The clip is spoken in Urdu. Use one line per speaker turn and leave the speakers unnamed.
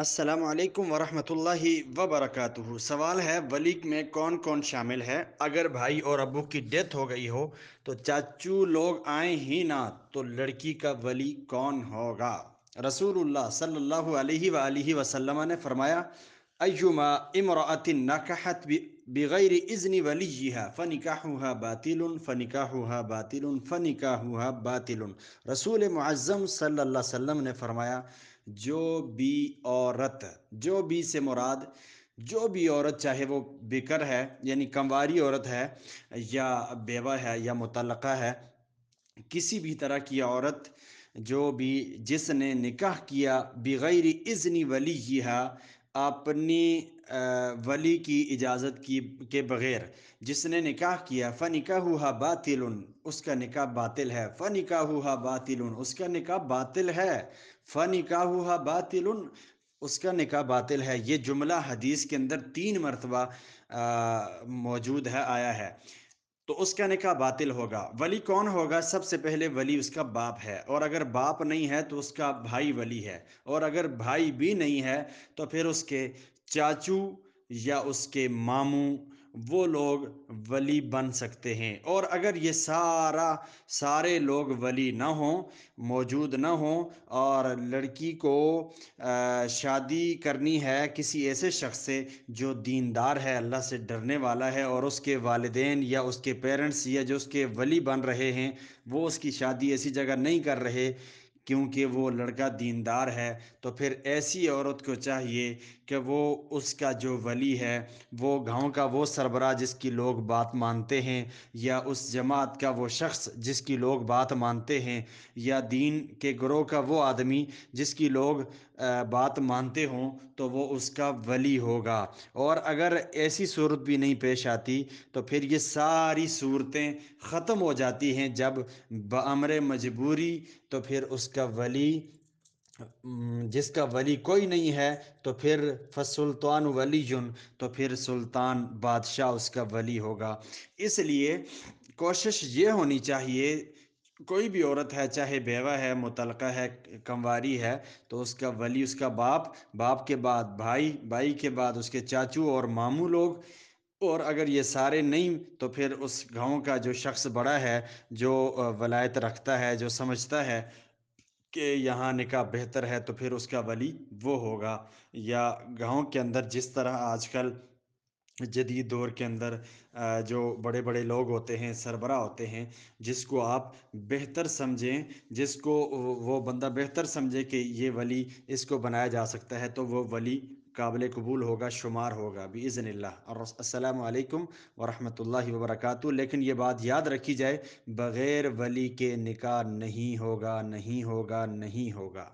السلام علیکم ورحمۃ اللہ وبرکاتہ۔ سوال ہے ولی میں کون کون شامل ہے؟ اگر بھائی اور ابو کی ڈیتھ ہو گئی ہو تو چاچو لوگ آئیں ہی نہ تو لڑکی کا ولی کون ہوگا؟ رسول اللہ صلی اللہ علیہ وآلہ وسلم نے فرمایا ایما امراۃ نکحت بغیر اذن ولیها فنکاحها باطل فنکاحها باطل فنکاحها باطل۔ رسول معظم صلی اللہ علیہ وسلم نے فرمایا جو بھی عورت، جو بھی سے مراد، جو بھی عورت چاہے وہ بکر ہے یعنی کمواری عورت ہے یا بیوہ ہے یا متعلقہ ہے، کسی بھی طرح کی عورت جو بھی جس نے نکاح کیا بغیر اذن ولی اپنی ولی کی اجازت کی، کے بغیر۔ جس نے نکاح کیا فنکاح ہوا باطل، اس کا نکاح باطل ہے۔ فنکاح ہوا باطل، اس کا نکاح باطل ہے۔ فنکاح ہوا باطل، اس کا نکاح باطل ہے۔ یہ جملہ حدیث کے اندر تین مرتبہ موجود ہے، آیا ہے۔ تو اس کا نکاح باطل ہوگا۔ ولی کون ہوگا؟ سب سے پہلے ولی اس کا باپ ہے۔ اور اگر باپ نہیں ہے تو اس کا بھائی ولی ہے۔ اور اگر بھائی بھی نہیں ہے تو پھر اس کے چاچو یا اس کے ماموں وہ لوگ ولی بن سکتے ہیں۔ اور اگر یہ سارا، سارے لوگ ولی نہ ہوں، موجود نہ ہوں اور لڑکی کو شادی کرنی ہے کسی ایسے شخص سے جو دیندار ہے، اللہ سے ڈرنے والا ہے اور اس کے والدین یا اس کے پیرنٹس یا جو اس کے ولی بن رہے ہیں، وہ اس کی شادی ایسی جگہ نہیں کر رہے۔ کیونکہ وہ لڑکا دیندار ہے، تو پھر ایسی عورت کو چاہیے کہ وہ اس کا جو ولی ہے، وہ گاؤں کا وہ سربراہ جس کی لوگ بات مانتے ہیں، یا اس جماعت کا وہ شخص جس کی لوگ بات مانتے ہیں، یا دین کے گروہ کا وہ آدمی جس کی لوگ بات مانتے ہوں، تو وہ اس کا ولی ہوگا۔ اور اگر ایسی صورت بھی نہیں پیش آتی، تو پھر یہ ساری صورتیں ختم ہو جاتی ہیں جب بمر مجبوری تو پھر اس کا ولی، جس کا ولی کوئی نہیں ہے، تو پھر فسلطان ولی جن تو پھر سلطان بادشاہ اس کا ولی ہوگا۔ اس لیے کوشش یہ ہونی چاہیے، کوئی بھی عورت ہے، چاہے بیوہ ہے، متعلقہ ہے، کمواری ہے، تو اس کا ولی، اس کا باپ باپ کے بعد، بھائی بھائی کے بعد، اس کے چاچو اور ماموں لوگ اور اگر یہ سارے نہیں، تو پھر اس گاؤں کا جو شخص بڑا ہے، جو ولایت رکھتا ہے، جو سمجھتا ہے کہ یہاں نکاح بہتر ہے، تو پھر اس کا ولی وہ ہوگا۔ یا گاؤں کے اندر جس طرح آج کل جدید دور کے اندر جو بڑے بڑے لوگ ہوتے ہیں، سربراہ ہوتے ہیں، جس کو آپ بہتر سمجھیں، جس کو وہ بندہ بہتر سمجھے کہ یہ ولی اس کو بنایا جا سکتا ہے، تو وہ ولی قابل قبول ہوگا، شمار ہوگا، بِإِذْنِ اللہ۔ اور السلام علیکم ورحمۃ اللہ وبرکاتہ۔ لیکن یہ بات یاد رکھی جائے، بغیر ولی کے نکاح نہیں ہوگا نہیں ہوگا نہیں ہوگا۔